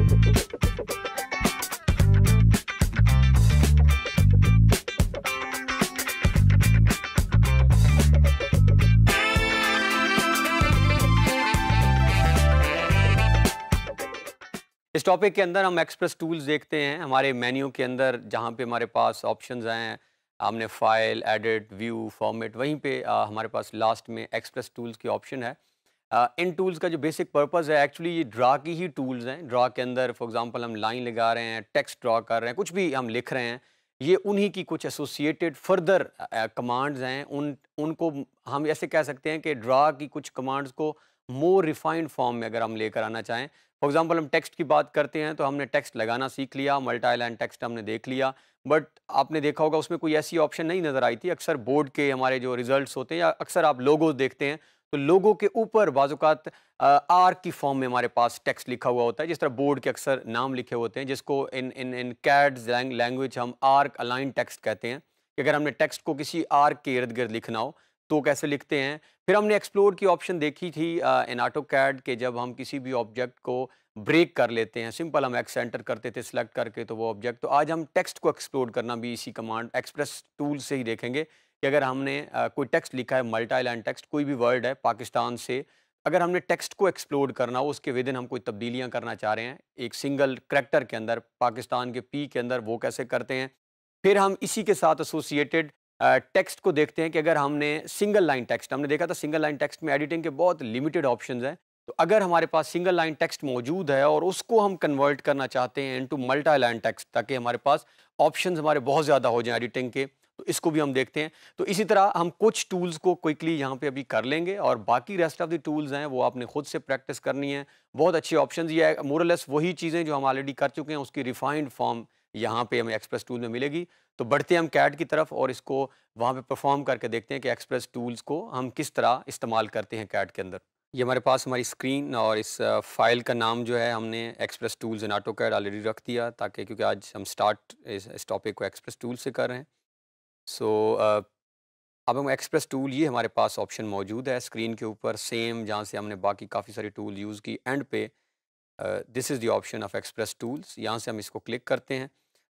इस टॉपिक के अंदर हम एक्सप्रेस टूल्स देखते हैं। हमारे मेन्यू के अंदर जहाँ पे हमारे पास ऑप्शंस हैं हमने फ़ाइल एडिट व्यू फॉर्मेट वहीं पे आ, हमारे पास लास्ट में एक्सप्रेस टूल्स की ऑप्शन है। इन टूल्स का जो बेसिक पर्पस है एक्चुअली ये ड्रा की ही टूल्स हैं। ड्रा के अंदर फॉर एग्जांपल हम लाइन लगा रहे हैं टेक्स्ट ड्रा कर रहे हैं, कुछ भी हम लिख रहे हैं, ये उन्हीं की कुछ एसोसिएटेड फर्दर कमांड्स हैं। उन, उनको हम ऐसे कह सकते हैं कि ड्रा की कुछ कमांड्स को मोर रिफाइंड फॉर्म में अगर हम लेकर आना चाहें। फॉर एग्जांपल हम टेक्स्ट की बात करते हैं तो हमने टेक्स्ट लगाना सीख लिया मल्टी लाइन टेक्स्ट हमने देख लिया। बट आपने देखा होगा, उसमें कोई ऐसी ऑप्शन नहीं नज़र आई थी। अक्सर बोर्ड के हमारे जो रिजल्ट्स होते हैं, या अक्सर आप लोगो देखते हैं तो लोगों के ऊपर बाजुकात आर की फॉर्म में हमारे पास टेक्स्ट लिखा हुआ होता है, जिस तरह बोर्ड के अक्सर नाम लिखे होते हैं, जिसको in in in CAD language हम आर्क अलाइन टेक्स्ट कहते हैं। कि अगर हमने टेक्स्ट को किसी आर्क के इर्द गिर्द लिखना हो तो कैसे लिखते हैं? फिर हमने एक्सप्लोर की ऑप्शन देखी थी इन आटो कैड के जब हम किसी भी ऑब्जेक्ट को ब्रेक कर लेते हैं, सिंपल हम एक्स एंटर करते थे, सिलेक्ट करके तो वो ऑब्जेक्ट तो आज हम टेक्स्ट को एक्सप्लोर करना भी इसी कमांड, एक्सप्रेस टूल से ही देखेंगे। कि अगर हमने कोई टेक्स्ट लिखा है मल्टी लाइन टेक्स्ट, कोई भी वर्ड है पाकिस्तान से, अगर हमने टेक्स्ट को एक्सप्लोर करना हो, उसके विद इन हम कोई तब्दीलियाँ करना चाह रहे हैं, एक सिंगल करेक्टर के अंदर, पाकिस्तान के पी के अंदर वो कैसे करते हैं, फिर हम इसी के साथ एसोसिएटेड टेक्स्ट को देखते हैं कि अगर हमने सिंगल लाइन टेक्स्ट, हमने देखा था सिंगल लाइन टेक्स्ट में एडिटिंग के बहुत लिमिटेड ऑप्शन हैं तो अगर हमारे पास सिंगल लाइन टेक्स्ट मौजूद है और उसको हम कन्वर्ट करना चाहते हैं इनटू मल्टा लाइन टेक्स्ट ताकि हमारे पास ऑप्शंस हमारे बहुत ज़्यादा हो जाएँ एडिटिंग के तो इसको भी हम देखते हैं। तो इसी तरह हम कुछ टूल्स को क्विकली यहाँ पे अभी कर लेंगे और बाकी रेस्ट ऑफ़ द टूल्स हैं वो आपने खुद से प्रैक्टिस करनी है। बहुत अच्छे ऑप्शन ये है। मोरलेस वही चीज़ें जो हम ऑलरेडी कर चुके हैं उसकी रिफाइंड फॉर्म यहाँ पे हमें एक्सप्रेस टूल में मिलेगी। तो बढ़ते हैं हम कैट की तरफ़ और इसको वहाँ पे परफॉर्म करके देखते हैं कि एक्सप्रेस टूल्स को हम किस तरह इस्तेमाल करते हैं कैट के अंदर। ये हमारे पास हमारी स्क्रीन और इस फ़ाइल का नाम जो है हमने express tools in AutoCAD already रख दिया ताकि क्योंकि आज हम स्टार्ट इस, इस टॉपिक को एक्सप्रेस टूल से कर रहे हैं। सो अब हम एक्सप्रेस टूल ये हमारे पास ऑप्शन मौजूद है स्क्रीन के ऊपर, सेम जहाँ से हमने बाकी काफ़ी सारी टूल यूज़ की एंड पे this is the option of express tools यहाँ से हम इसको क्लिक करते हैं।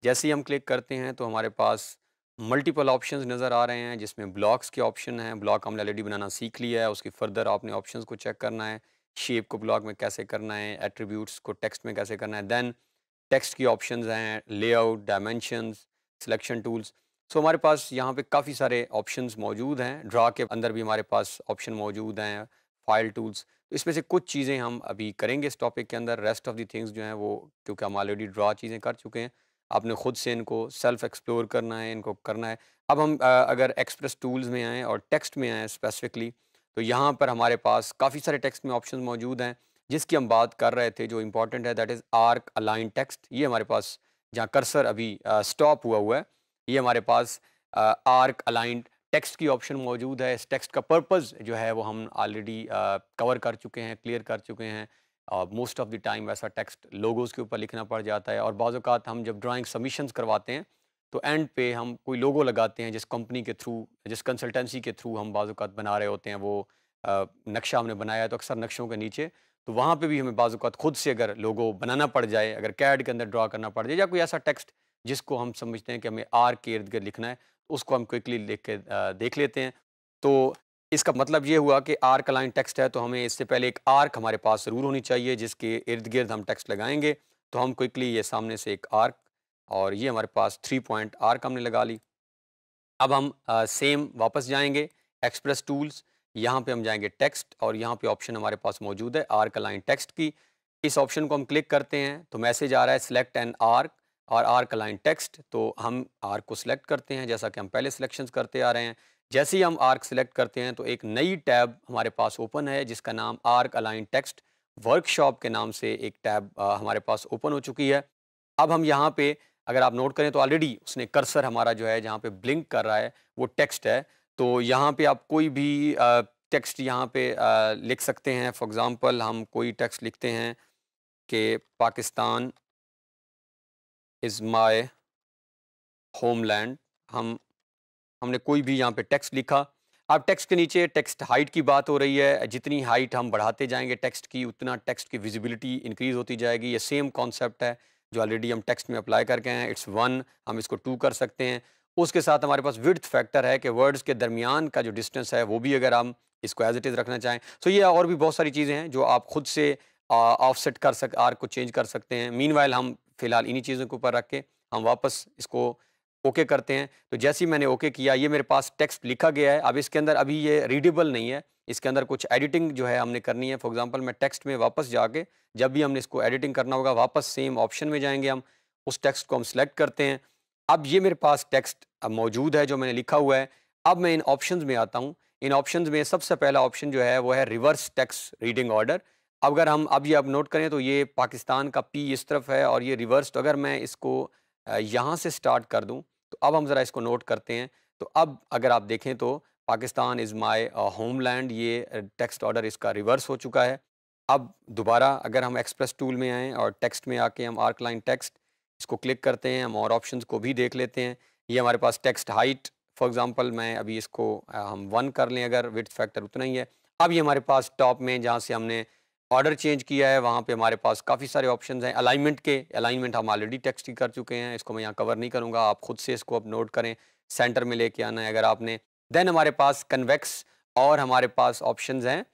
जैसे ही हम क्लिक करते हैं तो हमारे पास मल्टीपल ऑप्शंस नज़र आ रहे हैं, जिसमें ब्लॉक्स के ऑप्शन हैं। ब्लॉक हमने ऑलरेडी बनाना सीख लिया है, उसकी फर्दर आपने ऑप्शन को चेक करना है। शेप को ब्लॉक में कैसे करना है एट्रीब्यूट्स को टेक्स्ट में कैसे करना है। देन टेक्स्ट की ऑप्शंस हैं layout dimensions selection tools so हमारे पास यहाँ पे काफ़ी सारे ऑप्शंस मौजूद हैं। ड्रा के अंदर भी हमारे पास ऑप्शन मौजूद हैं फ़ाइल टूल्स तो इसमें से कुछ चीज़ें हम अभी करेंगे इस टॉपिक के अंदर। रेस्ट ऑफ़ दी थिंग्स जो हैं वो, क्योंकि हम ऑलरेडी ड्रा चीज़ें कर चुके हैं। आपने ख़ुद से इनको सेल्फ एक्सप्लोर करना है, इनको करना है। अब हम अगर एक्सप्रेस टूल्स में आएँ और टेक्स्ट में आएँ स्पेसिफिकली तो यहाँ पर हमारे पास काफ़ी सारे टेक्स्ट में ऑप्शन मौजूद हैं, जिसकी हम बात कर रहे थे, जो इंपॉर्टेंट है that is arc align text ये हमारे पास, जहाँ कर्सर अभी स्टॉप हुआ हुआ है। ये हमारे पास आर्क अलाइंट टेक्स्ट की ऑप्शन मौजूद है। इस टेक्स्ट का पर्पज़ जो है वो हम ऑलरेडी कवर कर चुके हैं क्लियर कर चुके हैं और मोस्ट ऑफ़ द टाइम वैसा टेक्स्ट लोगोस के ऊपर लिखना पड़ जाता है और बाज़ात हम जब ड्राइंग सबमिशंस करवाते हैं तो एंड पे हम कोई लोगो लगाते हैं जिस कंपनी के थ्रू जिस कंसल्टेंसी के थ्रू हम बाज़ात बना रहे होते हैं, वो नक्शा हमने बनाया तो अक्सर नक्शों के नीचे। तो वहाँ पे भी हमें बाज़ात खुद से अगर लोगो बनाना पड़ जाए, अगर कैड के अंदर ड्रा करना पड़ जाए या कोई ऐसा टेक्स्ट जिसको हम समझते हैं कि हमें आर के इर्द गिर्द लिखना है उसको हम क्विकली लिख के देख लेते हैं। तो इसका मतलब ये हुआ कि आर का लाइन टेक्स्ट है तो हमें इससे पहले एक आर्क हमारे पास ज़रूर होनी चाहिए जिसके इर्द गिर्द हम टेक्स्ट लगाएँगे। तो हम क्विकली ये सामने से एक आर्क और ये हमारे पास थ्री पॉइंट आर्क हमने लगा ली। अब हम आ, सेम वापस जाएँगे एक्सप्रेस टूल्स यहाँ पे हम जाएँगे टेक्स्ट और यहाँ पे ऑप्शन हमारे पास मौजूद है आर्क लाइन टेक्स्ट की। इस ऑप्शन को हम क्लिक करते हैं तो मैसेज आ रहा है सिलेक्ट एन आर्क और आर्क लाइन टेक्स्ट तो हम आर्क को सिलेक्ट करते हैं, जैसा कि हम पहले सिलेक्शंस करते आ रहे हैं। जैसे ही हम आर्क सिलेक्ट करते हैं तो एक नई टैब हमारे पास ओपन है, जिसका नाम आर्क अलाइन टेक्स्ट। वर्कशॉप के नाम से एक टैब हमारे पास ओपन हो चुकी है। अब हम यहाँ पे, अगर आप नोट करें तो ऑलरेडी उसने कर्सर हमारा जो है, जहाँ पे ब्लिंक कर रहा है, वो टेक्स्ट है। तो यहाँ पे आप कोई भी टेक्स्ट यहाँ पे लिख सकते हैं। फॉर एग्ज़ाम्पल हम कोई टेक्स्ट लिखते हैं कि पाकिस्तान इज़ माई होमलैंड। हम, हमने कोई भी यहाँ पे टेक्स्ट लिखा। अब टेक्स्ट के नीचे टेक्स्ट हाइट की बात हो रही है। जितनी हाइट हम बढ़ाते जाएँगे टेक्स्ट की, उतना टेक्स्ट की विजिबिलिटी इंक्रीज होती जाएगी। ये सेम कॉन्सेप्ट है जो ऑलरेडी हम टेक्स्ट में अप्लाई करके हैं। इट्स वन हम इसको टू कर सकते हैं। उसके साथ हमारे पास विथ फैक्टर है कि वर्ड्स के दरमियान का जो डिस्टेंस है, वो भी अगर हम इसको एज इट इज़ रखना चाहें। तो ये और भी बहुत सारी चीज़ें हैं जो आप खुद से ऑफ़ सेट कर सक आर को चेंज कर सकते हैं। मीन हम फ़िलहाल इन्हीं चीज़ों के ऊपर रख के हम वापस इसको ओके करते हैं। तो जैसे ही मैंने ओके किया, ये मेरे पास टेक्स्ट लिखा गया है। अब इसके अंदर अभी ये रीडेबल नहीं है। इसके अंदर कुछ एडिटिंग जो है हमने करनी है। फॉर एग्जांपल मैं टेक्स्ट में वापस जाके जब भी हमने इसको एडिटिंग करना होगा, वापस सेम ऑप्शन में जाएँगे हम। उस टेक्स्ट को हम सेलेक्ट करते हैं। अब ये मेरे पास टेक्स्ट मौजूद है जो मैंने लिखा हुआ है। अब मैं इन ऑप्शन में आता हूँ। इन ऑप्शन में सबसे पहला ऑप्शन जो है वो है रिवर्स टेक्स्ट रीडिंग ऑर्डर अगर हम अब ये अब नोट करें तो ये पाकिस्तान का पी इस तरफ़ है और ये रिवर्स तो अगर मैं इसको यहाँ से स्टार्ट कर दूँ तो अब हम ज़रा इसको नोट करते हैं। तो अब अगर आप देखें तो पाकिस्तान इज़ माई होमलैंड ये टेक्स्ट ऑर्डर इसका रिवर्स हो चुका है। अब दोबारा अगर हम एक्सप्रेस टूल में आएँ और टेक्स्ट में आके हम आर्क लाइन टेक्स्ट इसको क्लिक करते हैं, हम और ऑप्शन को भी देख लेते हैं। ये हमारे पास टेक्स्ट हाइट फॉर एग्ज़ाम्पल मैं अभी इसको हम वन कर लें अगर विथ फैक्टर उतना ही है। अब ये हमारे पास टॉप में जहाँ से हमने ऑर्डर चेंज किया है, वहाँ पे हमारे पास काफ़ी सारे ऑप्शन हैं। अलाइनमेंट के अलाइनमेंट हम ऑलरेडी टेक्स्ट ही कर चुके हैं। इसको मैं यहाँ कवर नहीं करूँगा। आप खुद से इसको अब नोट करें। सेंटर में लेके आना है अगर आपने। देन हमारे पास कन्वेक्स और हमारे पास ऑप्शन हैं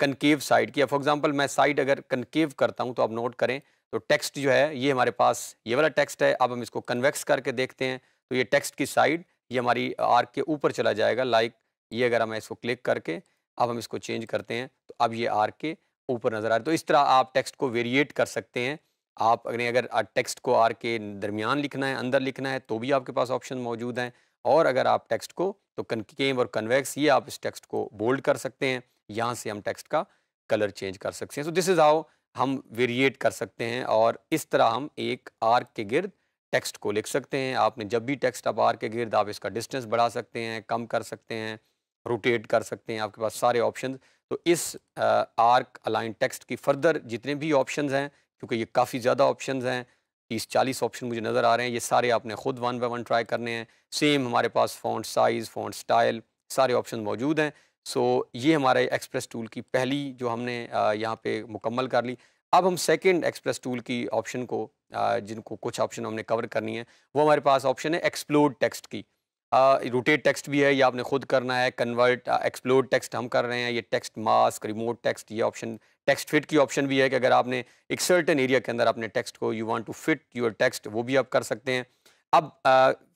कनकेव साइड की। फॉर एग्ज़ाम्पल मैं साइड अगर कनकेव करता हूँ तो आप नोट करें। तो टेक्स्ट जो है, ये हमारे पास, ये वाला टेक्स्ट है। अब हम इसको कन्वेक्स करके देखते हैं। तो ये टेक्स्ट की साइड ये हमारी आर्क के ऊपर चला जाएगा। लाइक ये अगर हम इसको क्लिक करके, अब हम इसको चेंज करते हैं। तो अब ये आर्क के ऊपर नज़र आ रहा है। तो इस तरह आप टेक्स्ट को वेरिएट कर सकते हैं। आप अगर अगर टेक्स्ट को आर के दरमियान लिखना है, अंदर लिखना है तो भी आपके पास ऑप्शन मौजूद हैं। और अगर आप टेक्स्ट को तो कनकेम और कन्वेक्स, ये आप इस टेक्स्ट को बोल्ड कर सकते हैं। यहाँ से हम टेक्स्ट का कलर चेंज कर सकते हैं। सो दिस इज़ हाउ हम वेरिएट कर सकते हैं और इस तरह हम एक आर के गिर्द टेक्स्ट को लिख सकते हैं। आपने जब भी टेक्स्ट आप आर के गिर्द, आप इसका डिस्टेंस बढ़ा सकते हैं, कम कर सकते हैं, रोटेट कर सकते हैं। आपके पास सारे ऑप्शन तो इस आर्क अलाइन टेक्स्ट की फर्दर जितने भी ऑप्शन हैं, क्योंकि ये काफ़ी ज़्यादा ऑप्शन हैं, तीस चालीस ऑप्शन मुझे नज़र आ रहे हैं, ये सारे आपने खुद वन बाय वन ट्राई करने हैं। सेम हमारे पास फ़ॉन्ट साइज़, फ़ॉन्ट स्टाइल, सारे ऑप्शन मौजूद हैं। सो ये हमारे एक्सप्रेस टूल की पहली जो हमने यहाँ पे मुकम्मल कर ली। अब हम सेकंड एक्सप्रेस टूल की ऑप्शन को जिनको कुछ ऑप्शन हमने कवर करनी है, वो हमारे पास ऑप्शन है एक्सप्लोर टेक्स्ट की। रोटेट टेक्स्ट भी है, ये आपने खुद करना है कन्वर्ट एक्सप्लोर टेक्स्ट हम कर रहे हैं, ये टेक्स्ट मास्क रिमोट टेक्स्ट ये ऑप्शन टेक्स्ट फिट की ऑप्शन भी है कि अगर आपने एक सर्टन एरिया के अंदर अपने टेक्स्ट को you want to fit your text वो भी आप कर सकते हैं। अब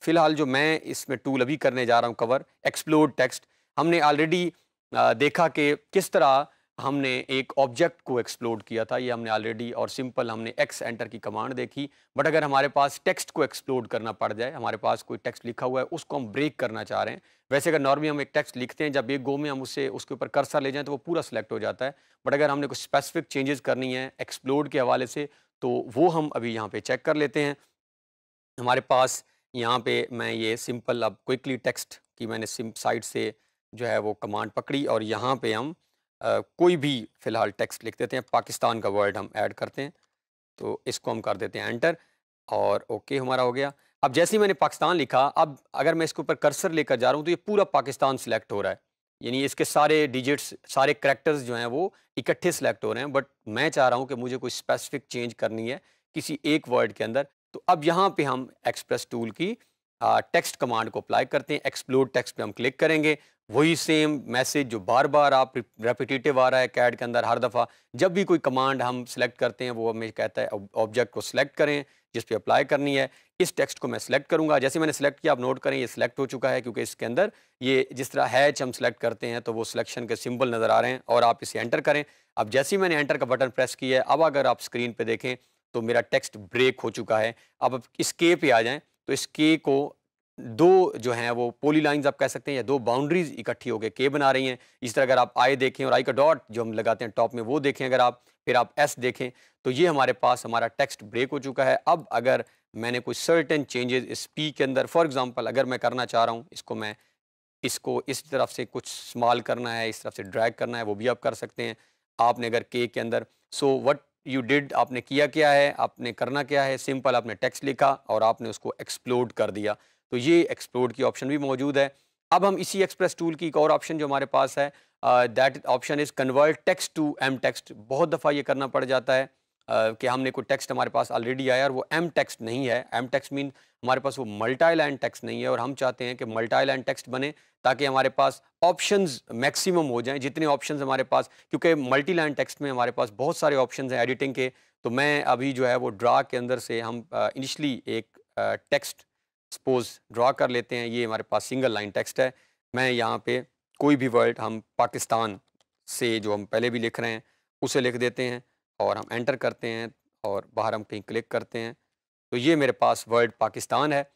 फ़िलहाल जो मैं इसमें टूल अभी करने जा रहा हूँ कवर एक्सप्लोर टेक्स्ट हमने ऑलरेडी देखा कि किस तरह हमने एक ऑब्जेक्ट को एक्सप्लोर किया था, ये हमने ऑलरेडी और सिंपल हमने एक्स एंटर की कमांड देखी। बट अगर हमारे पास टेक्स्ट को एक्सप्लोर करना पड़ जाए, हमारे पास कोई टेक्स्ट लिखा हुआ है, उसको हम ब्रेक करना चाह रहे हैं। वैसे अगर नॉर्मली हम एक टेक्स्ट लिखते हैं, जब एक गो में हम उससे उसके ऊपर कर्सर ले जाएँ तो वो पूरा सेलेक्ट हो जाता है। बट अगर हमने कुछ स्पेसिफिक चेंजेस करनी है एक्सप्लोर के हवाले से तो वो हम अभी यहाँ पर चेक कर लेते हैं। हमारे पास यहाँ पर मैं ये सिंपल अब क्विकली टेक्स्ट की मैंने साइड से जो है वो कमांड पकड़ी और यहाँ पे हम कोई भी फ़िलहाल टेक्स्ट लिख देते हैं, पाकिस्तान का वर्ड हम ऐड करते हैं तो इसको हम कर देते हैं एंटर और ओके हमारा हो गया। अब जैसे ही मैंने पाकिस्तान लिखा, अब अगर मैं इसके ऊपर कर्सर लेकर जा रहा हूँ तो ये पूरा पाकिस्तान सिलेक्ट हो रहा है। यानी इसके सारे डिजिट्स सारे करेक्टर्स जो हैं, वो इकट्ठे सेलेक्ट हो रहे हैं बट मैं चाह रहा हूँ कि मुझे कोई स्पेसिफिक चेंज करनी है किसी एक वर्ड के अंदर। तो अब यहाँ पे हम एक्सप्रेस टूल की टेक्स्ट कमांड को अप्लाई करते हैं एक्सप्लोर टेक्स्ट पे हम क्लिक करेंगे वही सेम मैसेज जो बार बार आप रेपिटेटिव आ रहा है कैड के अंदर हर दफ़ा। जब भी कोई कमांड हम सेलेक्ट करते हैं, वो हमें कहता है ऑब्जेक्ट को सिलेक्ट करें, जिस पे अप्लाई करनी है। इस टेक्स्ट को मैं सिलेक्ट करूँगा। जैसे मैंने सेलेक्ट किया, आप नोट करें, ये सिलेक्ट हो चुका है, क्योंकि इसके अंदर ये जिस तरह हैच हम सेलेक्ट करते हैं तो वो सिलेक्शन के सिंबल नज़र आ रहे हैं और आप इसे एंटर करें। अब जैसे ही मैंने एंटर का बटन प्रेस किया है, अब अगर आप स्क्रीन पर देखें तो मेरा टेक्स्ट ब्रेक हो चुका है। अब इस के पे आ जाएँ तो इस के को दो जो हैं वो पोली लाइंस आप कह सकते हैं, या दो बाउंड्रीज इकट्ठी होकर के बना रही हैं। इस तरह अगर आप आई देखें और आई का डॉट जो हम लगाते हैं टॉप में, वो देखें अगर आप, फिर आप एस देखें तो ये हमारे पास हमारा टेक्स्ट ब्रेक हो चुका है। अब अगर मैंने कोई सर्टेन चेंजेस इस पी के अंदर फॉर एग्जांपल अगर मैं करना चाह रहा हूँ, इसको मैं, इसको इस तरफ़ से कुछ स्मॉल करना है, इस तरफ़ से ड्रैग करना है, वो भी आप कर सकते हैं। आपने अगर के के अंदर सो वट यू डिड आपने किया क्या है, आपने करना क्या है सिंपल आपने टेक्स्ट लिखा और आपने उसको एक्सप्लोड कर दिया। तो ये एक्सप्लोर की ऑप्शन भी मौजूद है। अब हम इसी एक्सप्रेस टूल की एक और ऑप्शन जो हमारे पास है that option is convert text to M text बहुत दफ़ा ये करना पड़ जाता है uh, कि हमने कोई टेक्स्ट हमारे पास ऑलरेडी आया और वो एम टेक्स्ट नहीं है। एम टेक्स्ट मीन हमारे पास वो मल्टाई लाइन टेक्स्ट नहीं है और हम चाहते हैं कि मल्टाई लाइन टेक्स्ट बने ताकि हमारे पास ऑप्शंस मैक्सिमम हो जाएँ जितने ऑप्शंस हमारे पास क्योंकि मल्टी लाइन टेक्स्ट में हमारे पास बहुत सारे ऑप्शंस हैं एडिटिंग के। तो मैं अभी जो है वो ड्रा के अंदर से हम इनिशली एक टेक्स्ट सपोज़ ड्रा कर लेते हैं, ये हमारे पास सिंगल लाइन टेक्स्ट है। मैं यहाँ पे कोई भी वर्ड हम पाकिस्तान से जो हम पहले भी लिख रहे हैं, उसे लिख देते हैं और हम एंटर करते हैं और बाहर हम कहीं क्लिक करते हैं। तो ये मेरे पास वर्ड पाकिस्तान है।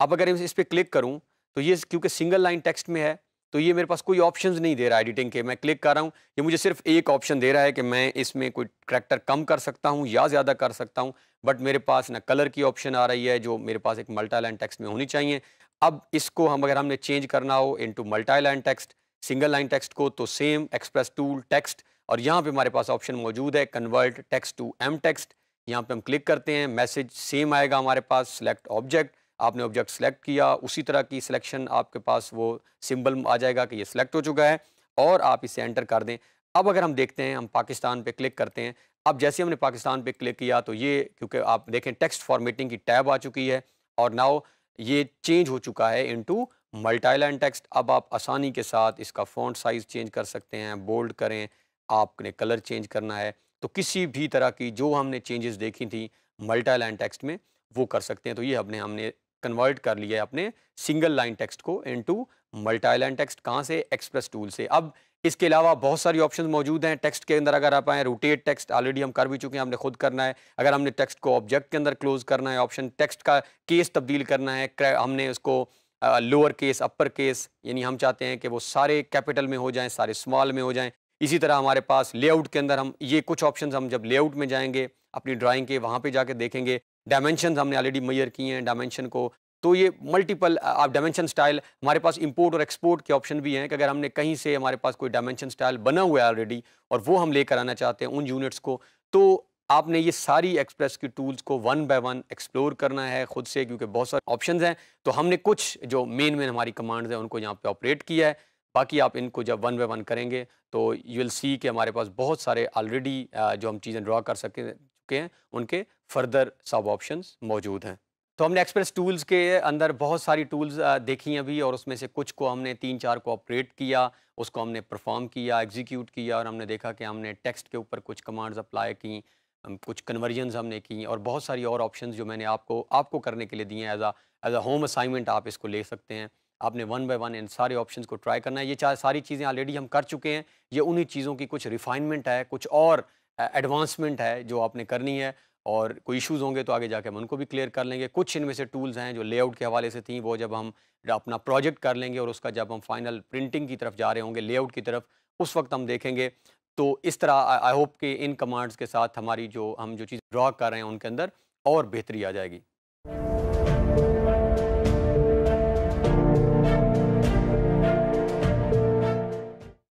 अब अगर इस पर क्लिक करूँ तो ये क्योंकि सिंगल लाइन टेक्स्ट में है तो ये मेरे पास कोई ऑप्शंस नहीं दे रहा एडिटिंग के। मैं क्लिक कर रहा हूँ। ये मुझे सिर्फ़ एक ऑप्शन दे रहा है कि मैं इसमें कोई करेक्टर कम कर सकता हूँ या ज़्यादा कर सकता हूँ बट मेरे पास ना कलर की ऑप्शन आ रही है, जो मेरे पास एक मल्टा लाइन टेक्स्ट में होनी चाहिए। अब इसको हम, अगर हमने चेंज करना हो into multi line text single line text को तो सेम एक्सप्रेस टूल टेक्स्ट और यहाँ पे हमारे पास ऑप्शन मौजूद है convert text to M text यहाँ पे हम क्लिक करते हैं मैसेज सेम आएगा हमारे पास सेलेक्ट ऑब्जेक्ट आपने ऑब्जेक्ट सेलेक्ट किया, उसी तरह की सिलेक्शन आपके पास वो सिंबल आ जाएगा कि ये सिलेक्ट हो चुका है और आप इसे एंटर कर दें। अब अगर हम देखते हैं, हम पाकिस्तान पे क्लिक करते हैं, अब जैसे हमने पाकिस्तान पे क्लिक किया तो ये, क्योंकि आप देखें टेक्स्ट फॉर्मेटिंग की टैब आ चुकी है और नाउ ये चेंज हो चुका है इनटू मल्टाइलाइन टेक्स्ट अब आप आसानी के साथ इसका फ़ॉन्ट साइज़ चेंज कर सकते हैं बोल्ड करें, आपने कलर चेंज करना है। तो किसी भी तरह की जो हमने चेंजेस देखी थी मल्टाइलाइन टेक्स्ट में, वो कर सकते हैं। तो ये हमने हमने कन्वर्ट कर लिया है अपने सिंगल लाइन टेक्स्ट को इनटू मल्टी लाइन टेक्स्ट कहाँ से? एक्सप्रेस टूल से। अब इसके अलावा बहुत सारी ऑप्शंस मौजूद हैं। टेक्स्ट के अंदर अगर आप आए रोटेट टेक्स्ट ऑलरेडी हम कर भी चुके हैं, हमने खुद करना है। अगर हमने टेक्स्ट को ऑब्जेक्ट के अंदर क्लोज करना है ऑप्शन टेक्स्ट का केस तब्दील करना है हमने उसको लोअर केस अपर केस यानी हम चाहते हैं कि वो सारे कैपिटल में हो जाएँ, सारे स्मॉल में हो जाएँ। इसी तरह हमारे पास लेआउट के अंदर हम, ये कुछ ऑप्शन हम जब लेआउट में जाएँगे, अपनी ड्राइंग के वहाँ पे जाके देखेंगे डायमेंशन हमने ऑलरेडी मैयर किए हैं डायमेंशन को। तो ये मल्टीपल आप डायमेंशन स्टाइल हमारे पास इंपोर्ट और एक्सपोर्ट के ऑप्शन भी हैं कि अगर हमने कहीं से हमारे पास कोई डायमेंशन स्टाइल बना हुआ है ऑलरेडी और वो हम लेकर आना चाहते हैं उन यूनिट्स को तो आपने ये सारी एक्सप्रेस की टूल्स को वन बाय वन एक्सप्लोर करना है खुद से क्योंकि बहुत सारे ऑप्शन हैं। तो हमने कुछ जो मेन मेन हमारी कमांड्स हैं उनको यहाँ पे ऑपरेट किया है। बाकी आप इनको जब वन बाय वन करेंगे तो यू विल सी कि हमारे पास बहुत सारे ऑलरेडी जो हम चीज़ें ड्रा कर सके चुके हैं, उनके फर्दर सब ऑप्शन मौजूद हैं। तो हमने एक्सप्रेस टूल्स के अंदर बहुत सारी टूल्स देखी अभी और उसमें से कुछ को हमने तीन चार को ऑपरेट किया, उसको हमने परफॉर्म किया एग्जीक्यूट किया और हमने देखा कि हमने टेक्स्ट के ऊपर कुछ कमांड्स अप्लाई की कुछ कन्वर्जन्स हमने की और बहुत सारी और ऑप्शंस जो मैंने आपको आपको करने के लिए दिए हैं। As a as a home assignment आप इसको ले सकते हैं। आपने वन बाय वन इन सारे ऑप्शंस को ट्राई करना है। ये चार सारी चीज़ें ऑलरेडी हम कर चुके हैं। ये उन्हीं चीज़ों की कुछ रिफाइनमेंट है, कुछ और एडवांसमेंट है जो आपने करनी है और कोई इश्यूज़ होंगे तो आगे जाके हम उनको भी क्लियर कर लेंगे। कुछ इनमें से टूल्स हैं जो लेआउट के हवाले से थी, वो जब हम अपना प्रोजेक्ट कर लेंगे और उसका जब हम फाइनल प्रिंटिंग की तरफ़ जा रहे होंगे लेआउट की तरफ़, उस वक्त हम देखेंगे। तो इस तरह आई होप कि इन कमांड्स के साथ हमारी जो, हम जो चीज़ ड्रॉ कर रहे हैं उनके अंदर और बेहतरी आ जाएगी।